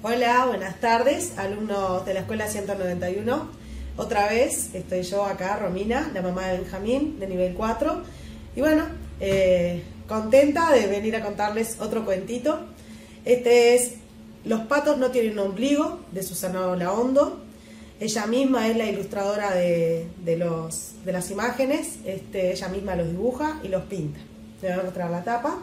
Hola, buenas tardes, alumnos de la Escuela 191. Otra vez estoy yo acá, Romina, la mamá de Benjamín, de nivel 4. Y bueno, eh, contenta de venir a contarles otro cuentito. Este es Los patos no tienen ombligo, de Susana Olaondo. Ella misma es la ilustradora de, los, de las imágenes. Este, ella misma los dibuja y los pinta. Le voy a mostrar la tapa.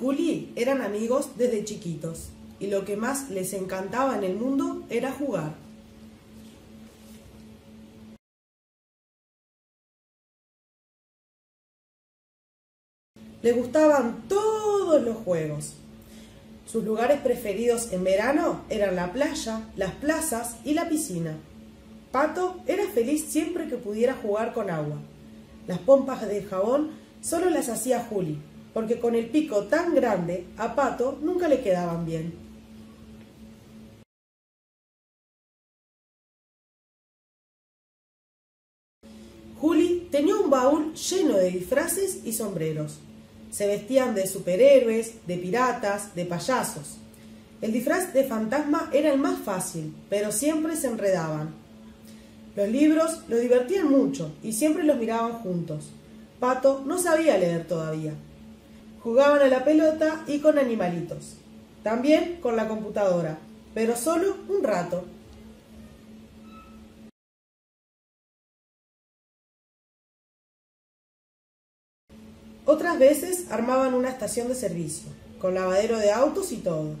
Juli eran amigos desde chiquitos y lo que más les encantaba en el mundo era jugar. Le gustaban todos los juegos. Sus lugares preferidos en verano eran la playa, las plazas y la piscina. Pato era feliz siempre que pudiera jugar con agua. Las pompas de jabón solo las hacía Juli, porque con el pico tan grande a Pato nunca le quedaban bien. Juli tenía un baúl lleno de disfraces y sombreros. Se vestían de superhéroes, de piratas, de payasos. El disfraz de fantasma era el más fácil, pero siempre se enredaban. Los libros lo divertían mucho y siempre los miraban juntos. Pato no sabía leer todavía, Jugaban a la pelota y con animalitos. También con la computadora, pero solo un rato. Otras veces armaban una estación de servicio, con lavadero de autos y todo.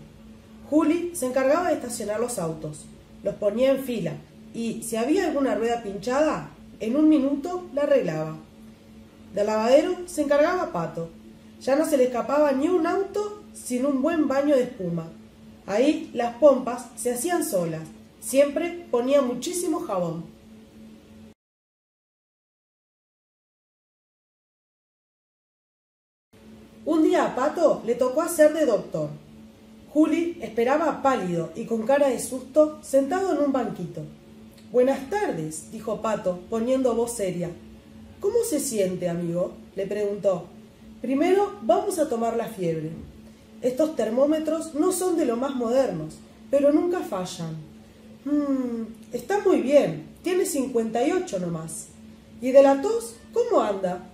Juli se encargaba de estacionar los autos, los ponía en fila y si había alguna rueda pinchada, en un minuto la arreglaba. Del lavadero se encargaba Pato, ya no se le escapaba ni un auto sin un buen baño de espuma. Ahí las pompas se hacían solas. Siempre ponía muchísimo jabón. Un día a Pato le tocó hacer de doctor. Juli esperaba pálido y con cara de susto sentado en un banquito. Buenas tardes, dijo Pato, poniendo voz seria. ¿Cómo se siente, amigo? le preguntó. Primero vamos a tomar la fiebre. Estos termómetros no son de lo más modernos, pero nunca fallan. Mmm, está muy bien, tiene 58 nomás. ¿Y de la tos, cómo anda?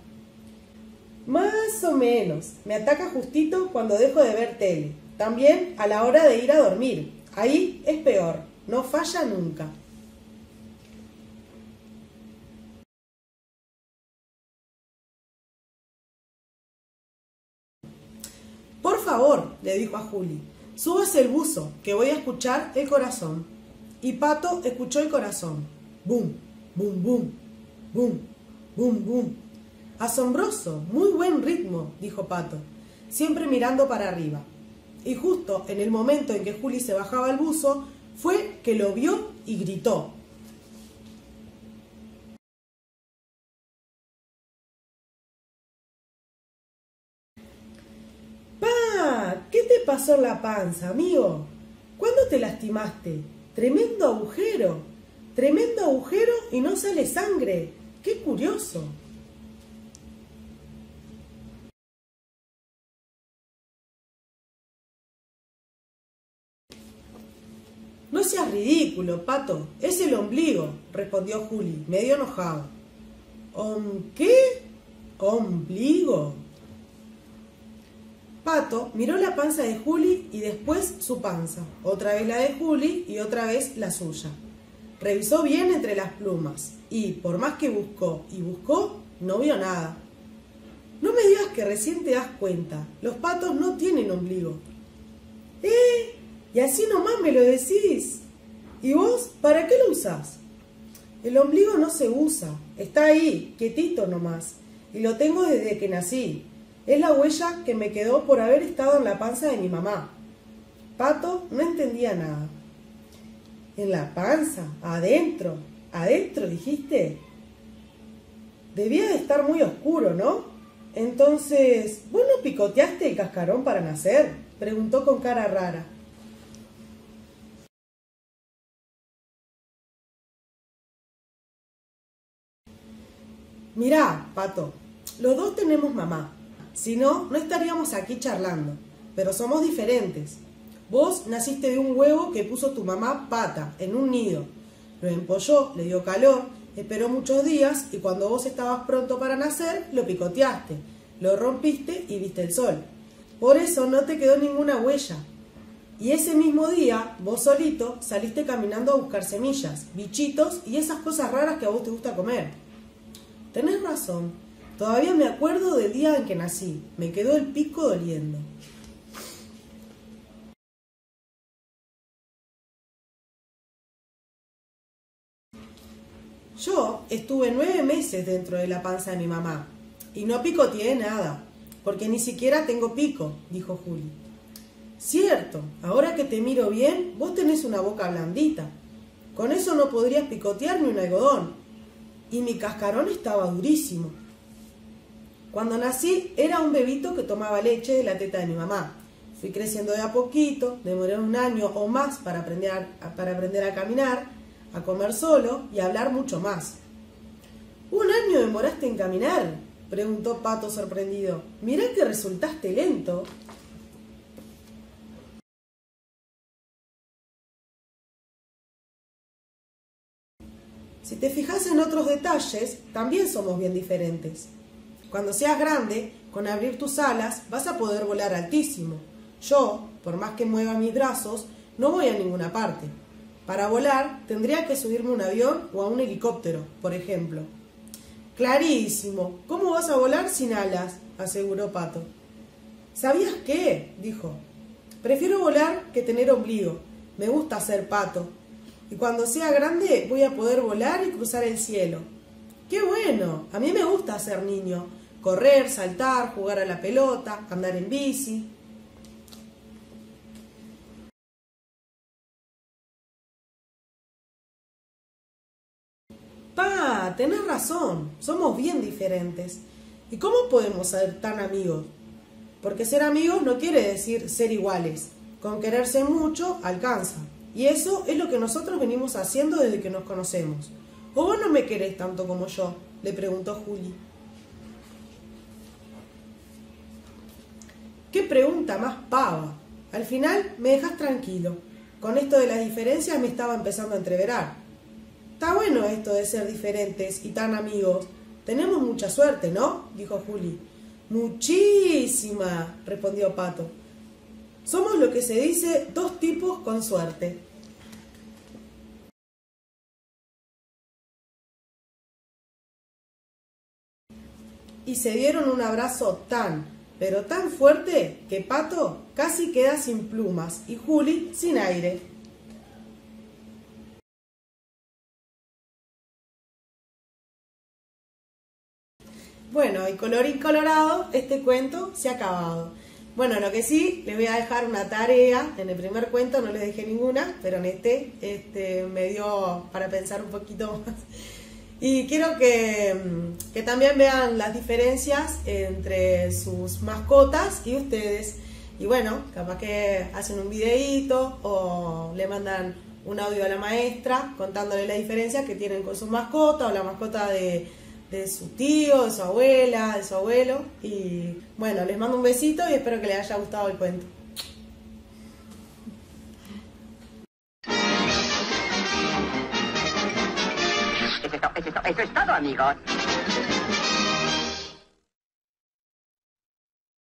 Más o menos. Me ataca justito cuando dejo de ver tele. También a la hora de ir a dormir. Ahí es peor. No falla nunca. Le dijo a Juli, súbase el buzo, que voy a escuchar el corazón. Y Pato escuchó el corazón. Bum, bum, bum, bum, bum, bum. Asombroso, muy buen ritmo, dijo Pato, siempre mirando para arriba. Y justo en el momento en que Juli se bajaba el buzo, fue que lo vio y gritó. ¿Qué te pasó en la panza, amigo? ¿Cuándo te lastimaste? Tremendo agujero. Tremendo agujero y no sale sangre. ¡Qué curioso! No seas ridículo, pato. Es el ombligo, respondió Juli, medio enojado. ¿Om qué? ¿Ombligo? Pato miró la panza de Juli y después su panza, otra vez la de Juli y otra vez la suya. Revisó bien entre las plumas y, por más que buscó y buscó, no vio nada. No me digas que recién te das cuenta, los patos no tienen ombligo. ¿Eh? Y así nomás me lo decís. ¿Y vos para qué lo usás? El ombligo no se usa, está ahí, quietito nomás, y lo tengo desde que nací. Es la huella que me quedó por haber estado en la panza de mi mamá. Pato no entendía nada. En la panza, adentro, adentro, dijiste. Debía de estar muy oscuro, ¿no? Entonces, ¿vos no picoteaste el cascarón para nacer? Preguntó con cara rara. Mirá, Pato, los dos tenemos mamá. Si no, no estaríamos aquí charlando. Pero somos diferentes. Vos naciste de un huevo que puso tu mamá pata en un nido. Lo empolló, le dio calor, esperó muchos días y cuando vos estabas pronto para nacer, lo picoteaste, lo rompiste y viste el sol. Por eso no te quedó ninguna huella. Y ese mismo día, vos solito saliste caminando a buscar semillas, bichitos y esas cosas raras que a vos te gusta comer. Tenés razón, todavía me acuerdo del día en que nací, me quedó el pico doliendo. Yo estuve nueve meses dentro de la panza de mi mamá y no picoteé nada, porque ni siquiera tengo pico, dijo Juli. Cierto, ahora que te miro bien, vos tenés una boca blandita. Con eso no podrías picotear ni un algodón. Y mi cascarón estaba durísimo. Cuando nací era un bebito que tomaba leche de la teta de mi mamá. Fui creciendo de a poquito, demoré un año o más para aprender para aprender a caminar, a comer solo y a hablar mucho más. ¿Un año demoraste en caminar? preguntó Pato sorprendido. Mirá que resultaste lento. Si te fijas en otros detalles, también somos bien diferentes. Cuando seas grande, con abrir tus alas, vas a poder volar altísimo. Yo, por más que mueva mis brazos, no voy a ninguna parte. Para volar, tendría que subirme a un avión o a un helicóptero, por ejemplo. Clarísimo. ¿Cómo vas a volar sin alas? aseguró Pato. ¿Sabías qué? dijo. Prefiero volar que tener ombligo. Me gusta ser pato. Y cuando sea grande voy a poder volar y cruzar el cielo. ¡Qué bueno! A mí me gusta ser niño. Correr, saltar, jugar a la pelota, andar en bici. Pa, tenés razón. Somos bien diferentes. ¿Y cómo podemos ser tan amigos? Porque ser amigos no quiere decir ser iguales. Con quererse mucho alcanza. Y eso es lo que nosotros venimos haciendo desde que nos conocemos. ¿O vos no me querés tanto como yo? le preguntó Juli. ¿Qué pregunta más pava? Al final me dejas tranquilo. Con esto de las diferencias me estaba empezando a entreverar. Está bueno esto de ser diferentes y tan amigos. Tenemos mucha suerte, ¿no? dijo Juli. Muchísima, respondió Pato. Somos lo que se dice dos tipos con suerte. Y se dieron un abrazo tan, pero tan fuerte que Pato casi queda sin plumas y Juli sin aire. Bueno, y colorín colorado, este cuento se ha acabado. Bueno, lo que sí, les voy a dejar una tarea. En el primer cuento no les dejé ninguna, pero en este, este me dio para pensar un poquito más. Y quiero que, que también vean las diferencias entre sus mascotas y ustedes. Y bueno, capaz que hacen un videíto o le mandan un audio a la maestra contándole la diferencia que tienen con su mascota o la mascota de, de su tío, de su abuela, de su abuelo. Y bueno, les mando un besito y espero que les haya gustado el cuento. Eso es, todo, amigos.